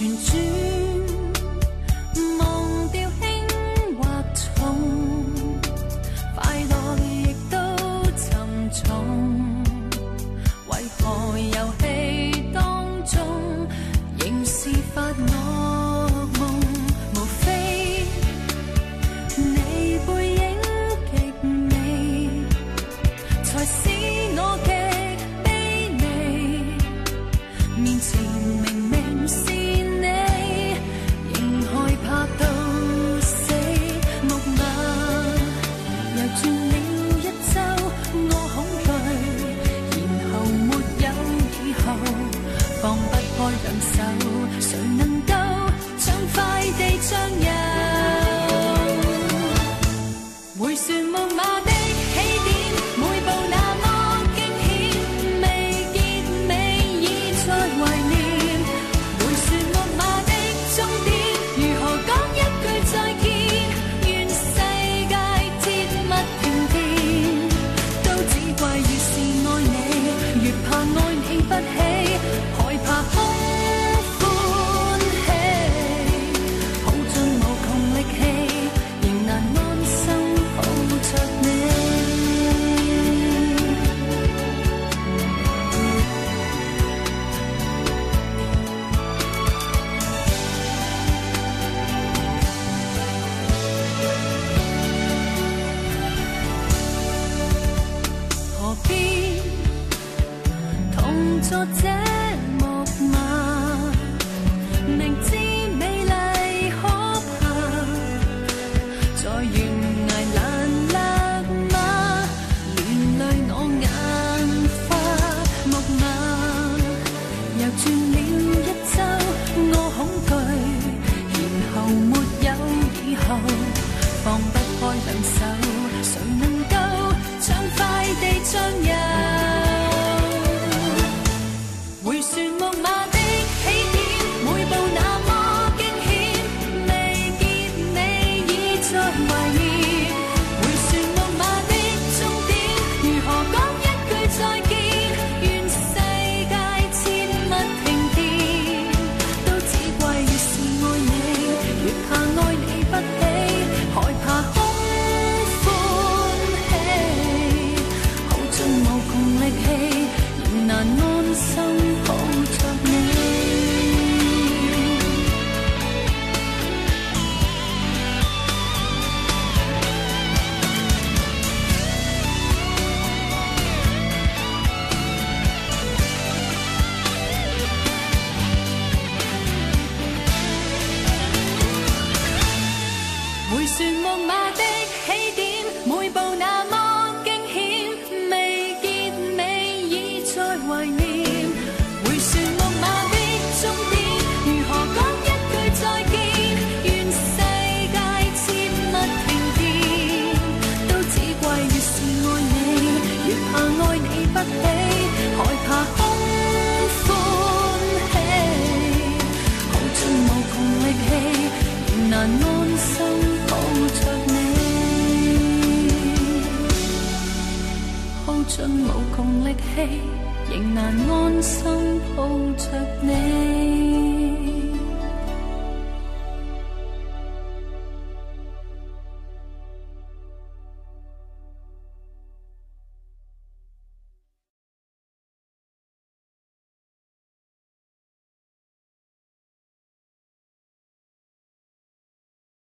云知或者木马明知美丽可怕在悬崖难勒马连累我眼花木马又转了一周我恐惧然后没有以后放不开两手谁能够畅快地将心起，害怕空欢喜，耗尽无穷力气，仍难安心抱着你。耗尽无穷力气，仍难安心抱着你。